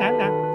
Cảm 来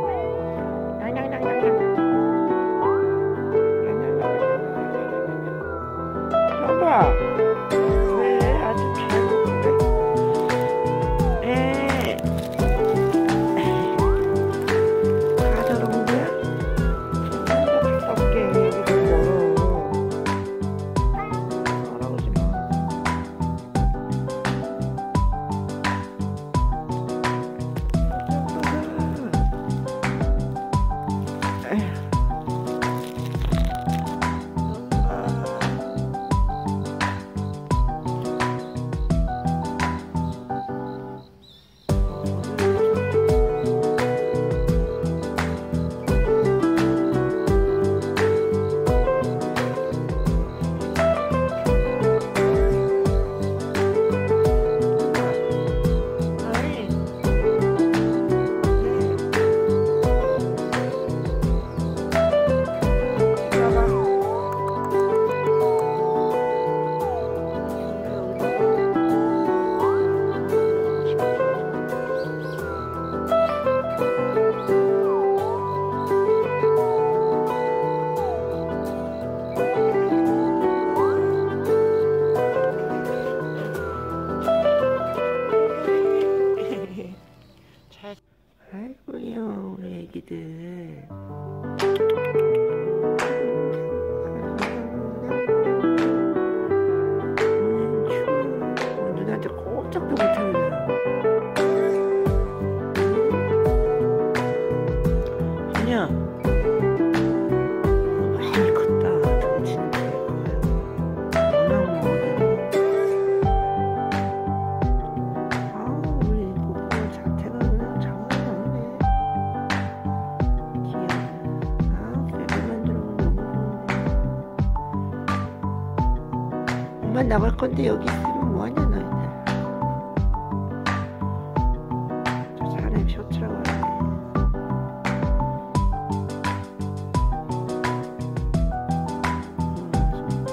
good. 엄마 나갈 건데 여기 있으면 뭐하냐 너희들. 저 사람이 쇼츠라고 하네 음,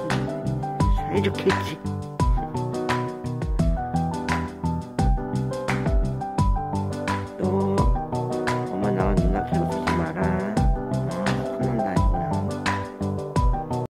사이좋게 했지